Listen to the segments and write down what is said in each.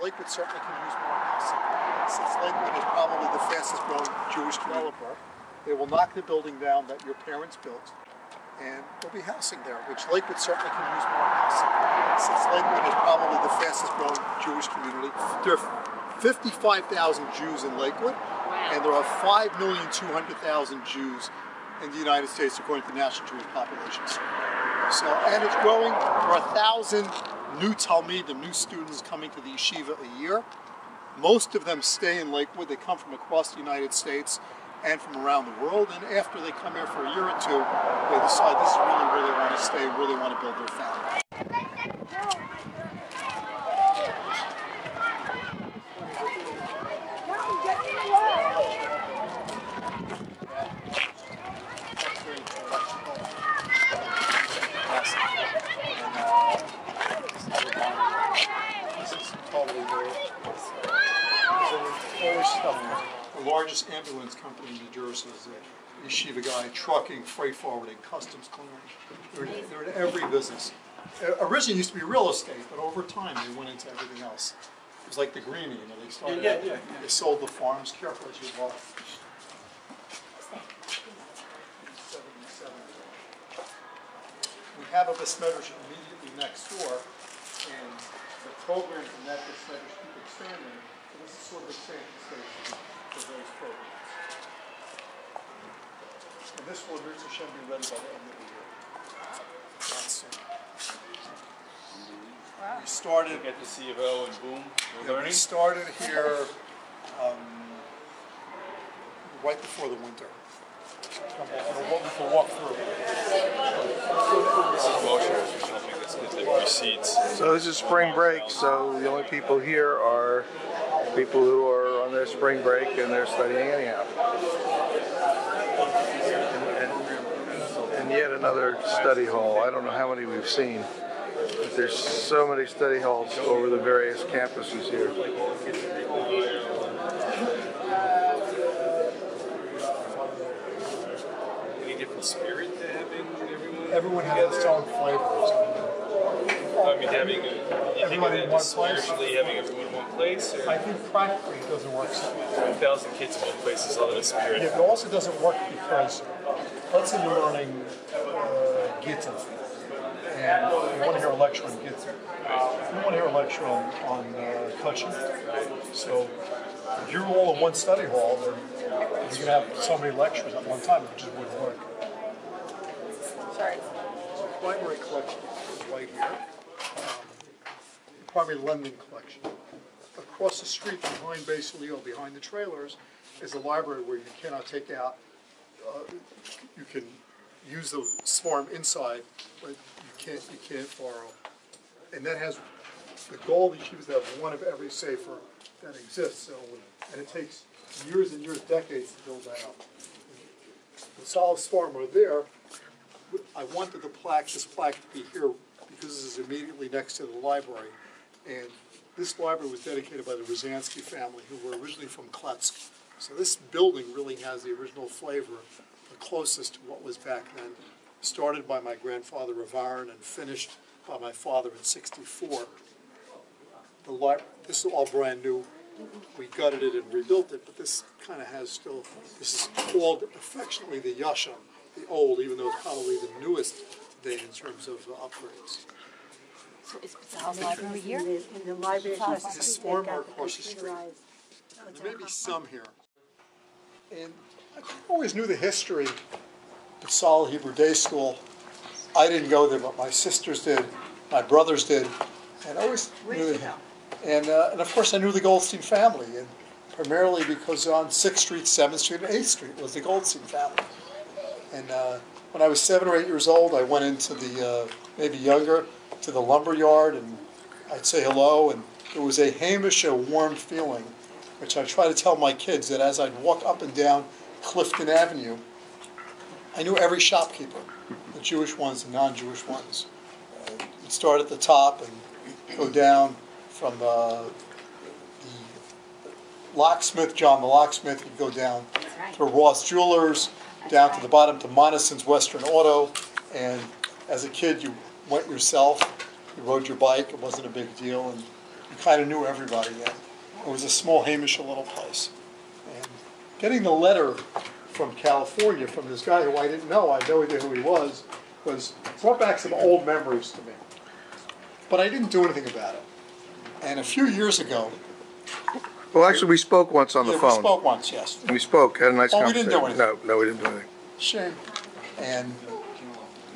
Lakewood certainly can use more housing. Since Lakewood is probably the fastest growing Jewish developer, they will knock the building down that your parents built and there'll be housing there, which Lakewood certainly can use more housing. Since Lakewood is probably the fastest growing Jewish community, there are 55,000 Jews in Lakewood, and there are 5,200,000 Jews in the United States according to the National Jewish Population Survey. So, and it's growing. There are a thousand new Talmidim, new students coming to the yeshiva a year. Most of them stay in Lakewood. They come from across the United States and from around the world. And after they come here for a year or two, they decide this is really where they want to stay, where they want to build their family. This is totally new. Always stuff. The largest ambulance company in New Jersey is a yeshiva guy, trucking, freight forwarding, customs clearing. They're, they're in every business. Uh, Originally it used to be real estate, but over time they went into everything else. It was like the Greenie, you know, they started, Yeah, yeah, yeah. they sold the farms, careful as you walk. We have a Besmedrash immediately next door, and the programs in that Besmedrash keep expanding, and this is sort of a training station for those programs. And this will, Hashem, be ready by the end of the year. That's it. We started Get the C of O and boom, we're yeah, we started here um, right before the winter. For a walk- a walk through. This is Moshe, who's helping us get the receipts. So this is spring break, so the only people here are people who are on their spring break and they're studying anyhow. And, and, and yet another study hall. I don't know how many we've seen, but there's so many study halls over the various campuses here. Any different spirit to having everyone? Everyone has its own flavors. I mean, having, a- Everyone in one place? spiritually having everyone in one place? Or I think practically it doesn't work so a thousand kids in one place is a lot of spirit. Yeah, it also doesn't work because, let's say you're learning uh, Gittin, and you want to hear a lecture on Gittin. You want to hear a lecture on, on uh, Kutchin. So if you're all in one study hall, then you're going to have so many lectures at one time, it just wouldn't work. Sorry. Primary collection is right here. Um, Primary lending collection. Across the street behind Base Leo, behind the trailers, is a library where you cannot take out, you can use the sforim inside, but you can't, you can't borrow. And that has, the goal of the yeshiva is to have one of every sefer that exists, so, and it takes years and years, decades to build that up. The solid swarm are there, I wanted the plaque, this plaque to be here because this is immediately next to the library. And this library was dedicated by the Rosansky family, who were originally from Kletsk. So this building really has the original flavor, the closest to what was back then. Started by my grandfather Rav Aaron and finished by my father in sixty-four. The li, this is all brand new. We gutted it and rebuilt it, but this kind of has still, this is called affectionately the Yasham, the old, even though it's probably the newest today in terms of uh, upgrades. So is Pizzah's library here? In the, in the library across the This is street, they've Swarmer across the street. There may be some here. And I always knew the history of Solid Hebrew Day School. I didn't go there, but my sisters did, my brothers did, and I always knew the, and, uh, and of course I knew the Goldstein family, and primarily because on Sixth Street, Seventh Street, and Eighth Street was the Goldstein family. And uh, when I was seven or eight years old, I went into the uh, maybe younger to the lumber yard, and I'd say hello, and it was a Hamish, a warm feeling, which I try to tell my kids that as I'd walk up and down Clifton Avenue, I knew every shopkeeper, the Jewish ones, the non-Jewish ones. Uh, You'd start at the top and go down from uh, the locksmith, John the locksmith, you'd go down to Ross Jewelers, down to the bottom to Monison's Western Auto, and as a kid, you went yourself, you rode your bike, it wasn't a big deal, and you kind of knew everybody. And it was a small Hamish little place. And getting the letter from California from this guy who I didn't know, I had no idea who he was, was brought back some old memories to me. But I didn't do anything about it. And a few years ago, Well, actually, we spoke once on the yeah, we phone. spoke once, yes. We spoke, had a nice Oh, we conversation. didn't do anything. No, no, we didn't do anything. Shame. And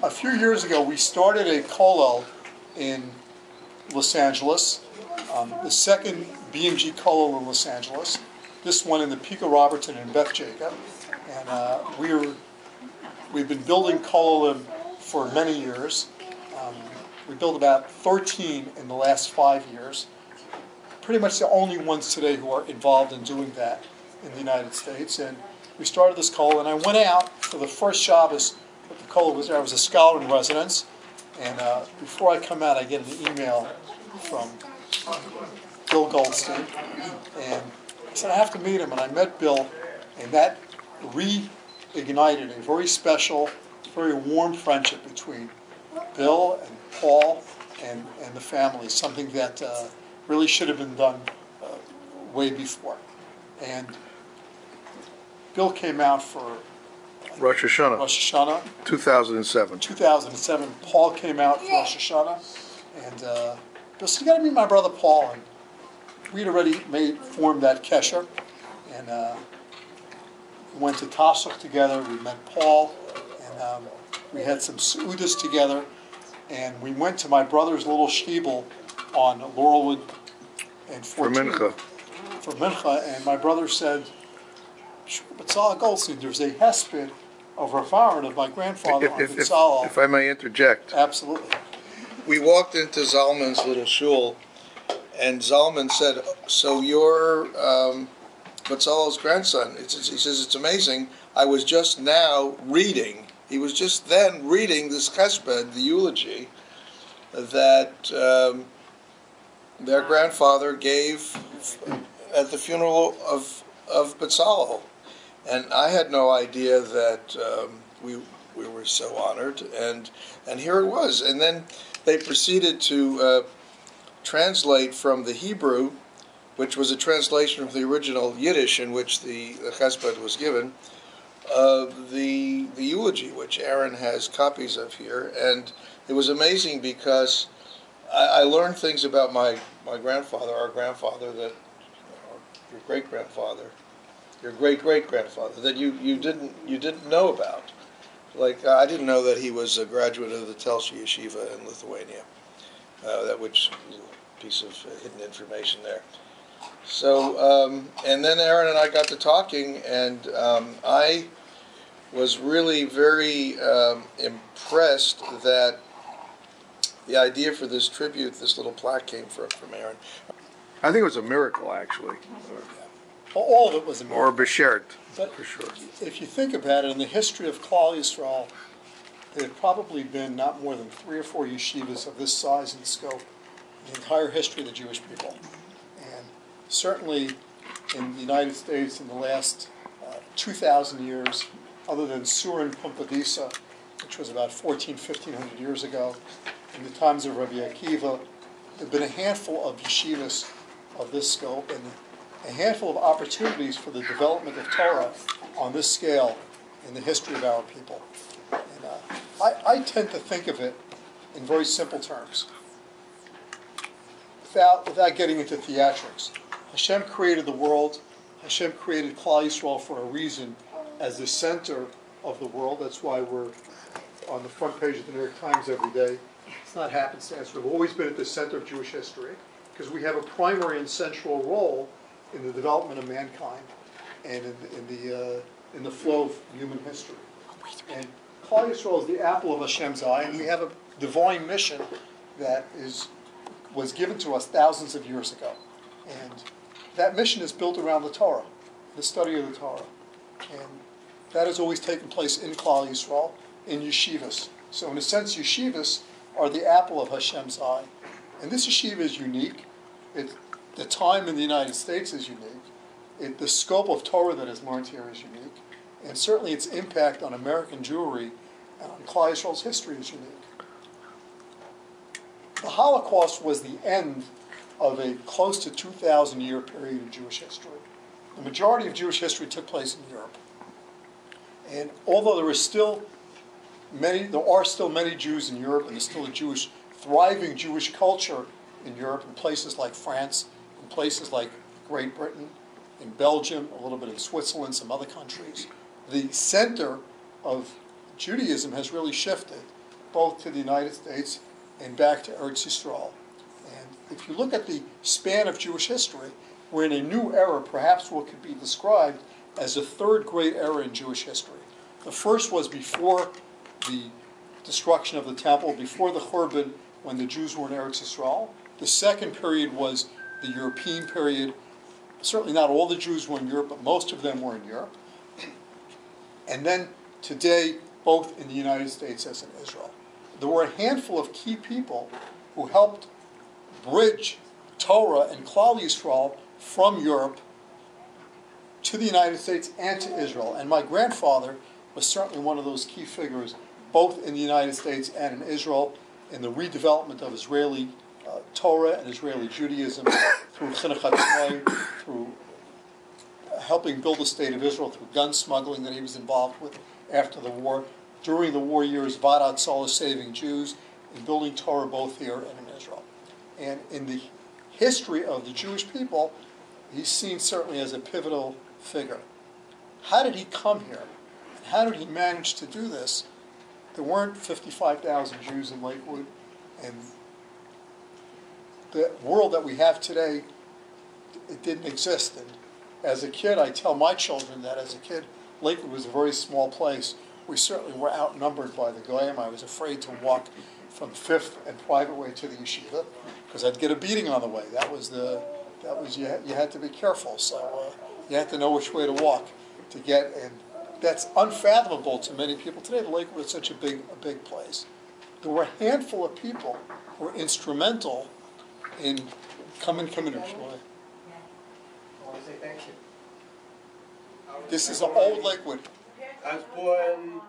a few years ago, we started a kollel in Los Angeles, um, the second BMG kollel in Los Angeles. This one in the Pico Robertson and Beth Jacob. And uh, we were, we've been building kollelim for many years. Um, we built about 13 in the last five years. Pretty much the only ones today who are involved in doing that in the United States. And we started this kollel, and I went out for the first Shabbos that the kollel was there. I was a scholar in residence, and uh, before I come out, I get an email from Bill Goldstein, and I said I have to meet him. And I met Bill, and that reignited a very special, very warm friendship between Bill and Paul and, and the family. Something that uh, really should have been done uh, way before. And Bill came out for Rosh Hashanah, Rosh Hashanah, 2007. 2007. Paul came out for Rosh Hashanah, and uh, Bill said, "You got to meet my brother Paul." And we'd already made formed that kesher, and uh, we went to Tasuk together. We met Paul, and um, we had some seudas together, and we went to my brother's little shtibel on Laurelwood and For 14th Mincha. for Mincha, and my brother said, "Sure, Batzalel Goldstein, there's a hesped of Rav Aaron, of my grandfather If, on if, if, if I may interject. Absolutely. We walked into Zalman's little shul, and Zalman said, "So you're um, grandson?" It's, he says, "It's amazing. I was just now reading. He was just then reading this chesped, the eulogy, that um, their grandfather gave at the funeral of of Batzalel, and I had no idea that um, we we were so honored, and and here it was, and then." they proceeded to uh, translate from the Hebrew, which was a translation of the original Yiddish in which the, the chesped was given, uh, the the eulogy, which Aaron has copies of here, and it was amazing because I, I learned things about my my grandfather, our grandfather, that your great grandfather, your great great grandfather, that you, you didn't you didn't know about. Like I didn't know that he was a graduate of the Telshe Yeshiva in Lithuania. Uh, that which is a piece of uh, hidden information there. So um, and then Aaron and I got to talking, and um, I was really very um, impressed that the idea for this tribute, this little plaque, came from from Aaron. I think it was a miracle, actually, Well, all of it was a or miracle. beshert, But for sure. if you think about it, in the history of Klal Yisrael, there had probably been not more than three or four yeshivas of this size and scope in the entire history of the Jewish people. And certainly in the United States in the last uh, 2,000 years, other than Surin Pumbedisa, which was about 14, 1500 years ago, in the times of Rabbi Akiva, there have been a handful of yeshivas of this scope and a handful of opportunities for the development of Torah on this scale in the history of our people. I, I tend to think of it in very simple terms, without, without getting into theatrics. Hashem created the world. Hashem created Klal Yisrael for a reason as the center of the world. That's why we're on the front page of the New York Times every day. It's not happenstance. We've always been at the center of Jewish history because we have a primary and central role in the development of mankind and in, in the uh, in the flow of human history. And Klal Yisrael is the apple of Hashem's eye, and we have a divine mission that is was given to us thousands of years ago. And that mission is built around the Torah, the study of the Torah. And that has always taken place in Klal Yisrael, in yeshivas. So in a sense, yeshivas are the apple of Hashem's eye. And this yeshiva is unique. It, the time in the United States is unique. It, the scope of Torah that is learned here is unique. And certainly its impact on American Jewry and on Klal Yisrael's history is unique. The Holocaust was the end of a close to 2,000 year period in Jewish history. The majority of Jewish history took place in Europe. And although still many, there are still many Jews in Europe, and there's still a Jewish, thriving Jewish culture in Europe, in places like France, in places like Great Britain, in Belgium, a little bit in Switzerland, some other countries. The center of Judaism has really shifted, both to the United States and back to Eretz Yisrael. And if you look at the span of Jewish history, we're in a new era, perhaps what could be described as a third great era in Jewish history. The first was before the destruction of the temple, before the Churban, when the Jews were in Eretz Yisrael. The second period was the European period. Certainly not all the Jews were in Europe, but most of them were in Europe. And then today, both in the United States as in Israel. There were a handful of key people who helped bridge Torah and Klal Yisrael from Europe to the United States and to Israel. And my grandfather was certainly one of those key figures, both in the United States and in Israel, in the redevelopment of Israeli uh, Torah and Israeli Judaism through Chinuch through helping build the state of Israel through gun smuggling that he was involved with after the war. During the war years, Vaad Hatzalah saving Jews and building Torah both here and in Israel. And in the history of the Jewish people, he's seen certainly as a pivotal figure. How did he come here? How did he manage to do this? There weren't 55,000 Jews in Lakewood, and the world that we have today, it didn't exist. And as a kid, I tell my children that as a kid, Lakewood was a very small place. We certainly were outnumbered by the Goyim. I was afraid to walk from Fifth and Private Way to the yeshiva because I'd get a beating on the way. That was the that was you had, you had to be careful. So uh, you had to know which way to walk to get and that's unfathomable to many people today. The Lakewood is such a big a big place. There were a handful of people who were instrumental in coming coming to Shmuel. I want to say thank you. This is an old liquid. I was